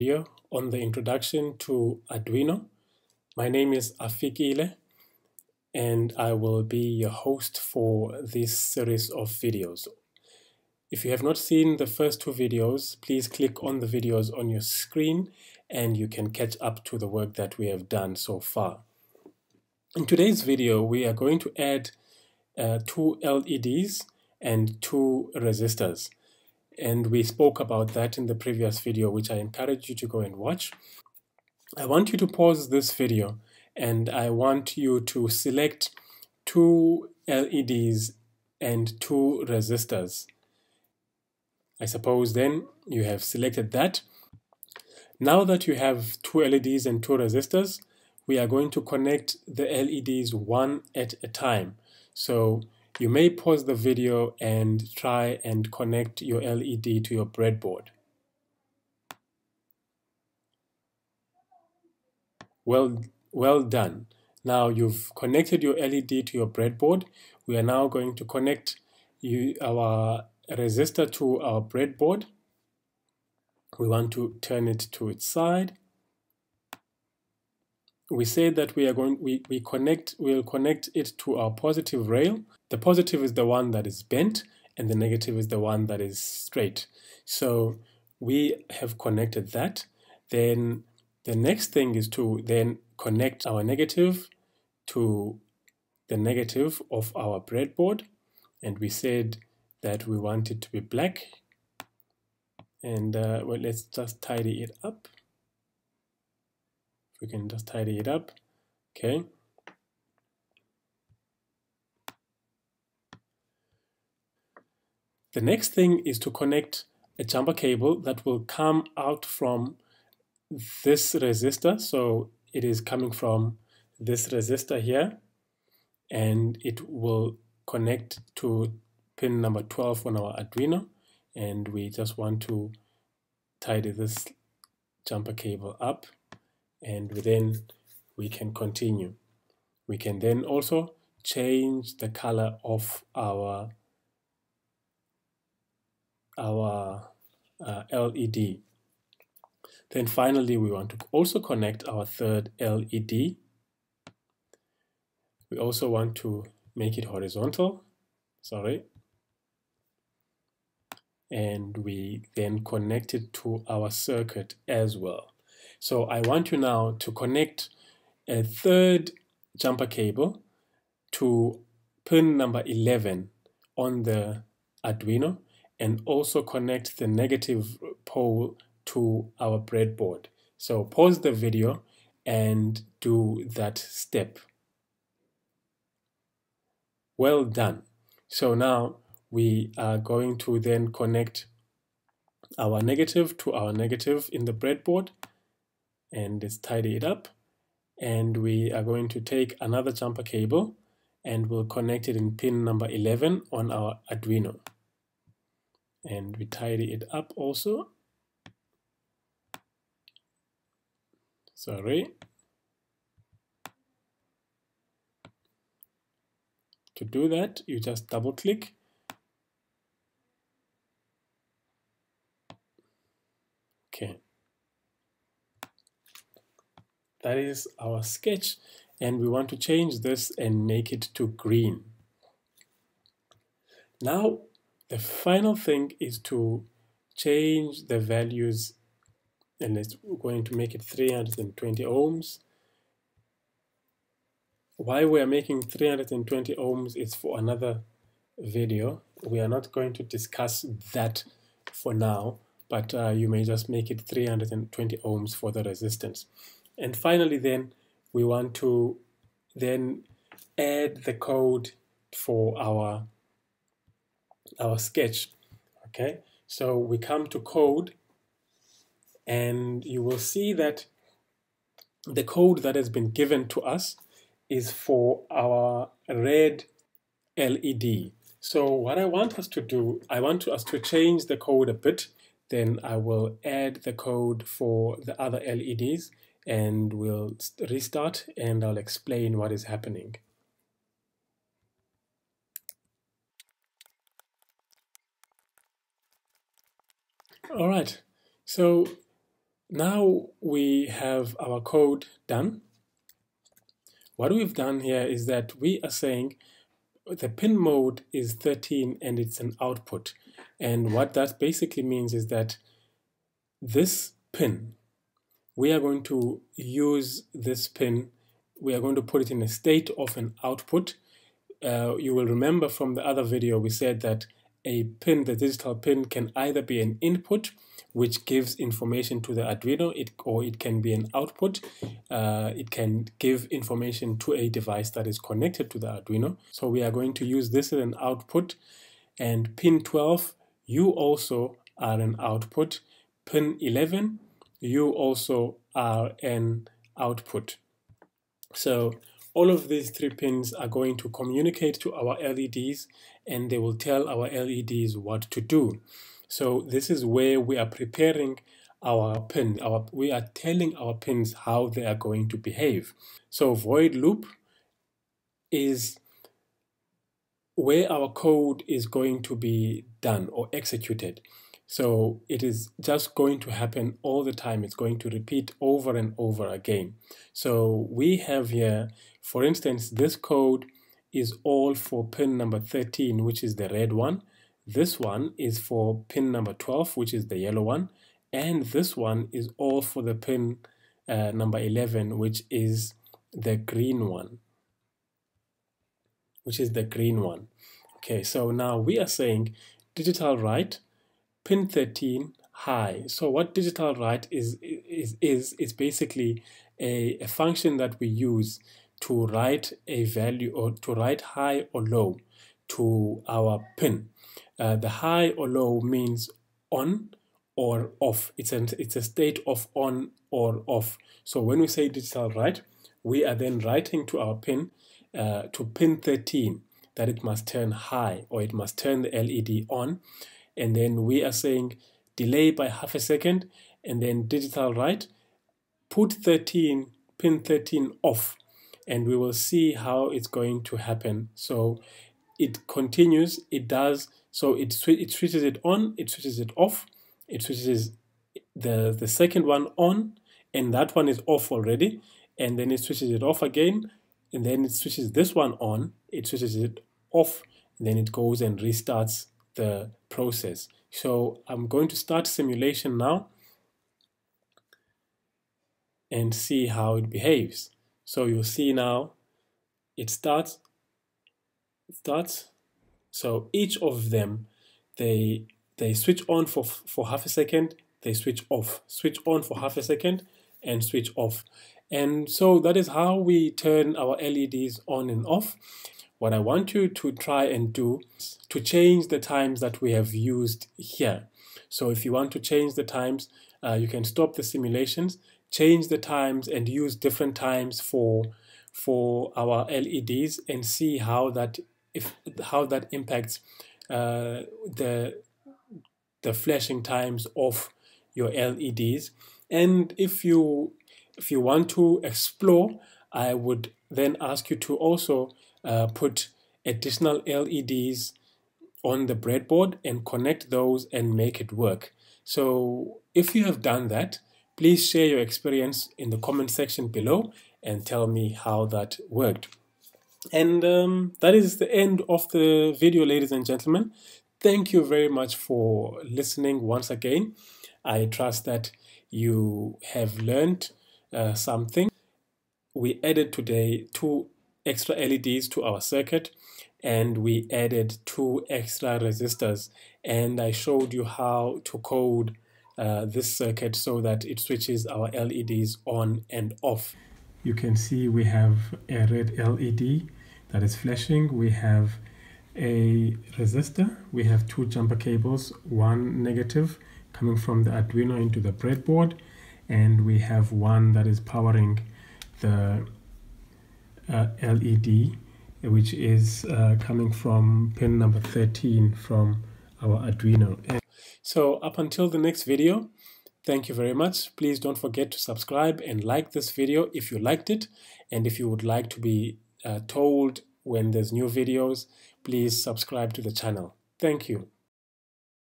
video on the introduction to Arduino. My name is Afikile and I will be your host for this series of videos. If you have not seen the first two videos, please click on the videos on your screen and you can catch up to the work that we have done so far. In today's video, we are going to add uh, two LEDs and two resistors. And we spoke about that in the previous video, which I encourage you to go and watch. I want you to pause this video and I want you to select two LEDs and two resistors. I suppose then you have selected that. Now that you have two LEDs and two resistors, we are going to connect the LEDs one at a time. So you may pause the video and try and connect your LED to your breadboard. Well, well done. Now you've connected your LED to your breadboard. We are now going to connect you, our resistor to our breadboard. We want to turn it to its side. We say that we are going we, we connect we'll connect it to our positive rail. The positive is the one that is bent and the negative is the one that is straight. So we have connected that. Then the next thing is to then connect our negative to the negative of our breadboard. And we said that we want it to be black. And uh, well, let's just tidy it up. We can just tidy it up. Okay. The next thing is to connect a jumper cable that will come out from this resistor. So it is coming from this resistor here and it will connect to pin number 12 on our Arduino and we just want to tidy this jumper cable up and then we can continue. We can then also change the color of our our uh, LED. Then finally, we want to also connect our third LED. We also want to make it horizontal, sorry. And we then connect it to our circuit as well. So I want you now to connect a third jumper cable to pin number 11 on the Arduino and also connect the negative pole to our breadboard. So pause the video and do that step. Well done. So now we are going to then connect our negative to our negative in the breadboard and let's tidy it up. And we are going to take another jumper cable and we'll connect it in pin number 11 on our Arduino. And we tidy it up also. Sorry. To do that, you just double click Okay. That is our sketch and we want to change this and make it to green. Now the final thing is to change the values and it's going to make it 320 ohms. Why we are making 320 ohms is for another video. We are not going to discuss that for now, but uh, you may just make it 320 ohms for the resistance. And finally then, we want to then add the code for our, our sketch. Okay, so we come to code and you will see that the code that has been given to us is for our red LED. So what I want us to do, I want us to change the code a bit. Then I will add the code for the other LEDs and we'll restart and I'll explain what is happening. All right, so Now we have our code done. What we've done here is that we are saying the pin mode is 13 and it's an output. And what that basically means is that this pin, we are going to use this pin, we are going to put it in a state of an output. Uh, you will remember from the other video we said that a pin, the digital pin, can either be an input, which gives information to the Arduino, it, or it can be an output. Uh, it can give information to a device that is connected to the Arduino. So we are going to use this as an output. And pin 12, you also are an output. Pin 11, you also are an output. So all of these three pins are going to communicate to our LEDs and they will tell our LEDs what to do. So this is where we are preparing our pin. Our, we are telling our pins how they are going to behave. So void loop is where our code is going to be done or executed. So it is just going to happen all the time. It's going to repeat over and over again. So we have here, for instance, this code is all for pin number 13, which is the red one. This one is for pin number 12, which is the yellow one. And this one is all for the pin uh, number 11, which is the green one. Which is the green one. Okay, so now we are saying digital write pin 13 high. So what digital write is is is is basically a, a function that we use to write a value or to write high or low to our pin. Uh, the high or low means on or off. It's an it's a state of on or off. So when we say digital write, we are then writing to our pin uh, to pin 13 that it must turn high or it must turn the LED on and then we are saying delay by half a second and then digital write put 13 pin 13 off and we will see how it's going to happen. So it continues it does so it, it switches it on it switches it off it switches the the second one on and that one is off already and then it switches it off again and then it switches this one on it switches it off then it goes and restarts the process. So I'm going to start simulation now and see how it behaves. So you'll see now it starts, it starts. So each of them, they they switch on for, for half a second, they switch off, switch on for half a second and switch off. And so that is how we turn our LEDs on and off. What I want you to try and do is to change the times that we have used here. So if you want to change the times, uh, you can stop the simulations, change the times and use different times for for our LEDs and see how that if how that impacts uh, the the flashing times of your LEDs. And if you if you want to explore, I would then ask you to also uh, put additional LEDs on the breadboard and connect those and make it work. So if you have done that, please share your experience in the comment section below and tell me how that worked. And um, that is the end of the video, ladies and gentlemen. Thank you very much for listening once again. I trust that you have learned uh, something. We added today two extra LEDs to our circuit and we added two extra resistors and I showed you how to code uh, this circuit so that it switches our LEDs on and off. You can see we have a red LED that is flashing. We have a resistor. We have two jumper cables, one negative coming from the Arduino into the breadboard and we have one that is powering the uh, LED which is uh, coming from pin number 13 from our Arduino. So up until the next video, thank you very much. Please don't forget to subscribe and like this video if you liked it. And if you would like to be uh, told when there's new videos, please subscribe to the channel. Thank you.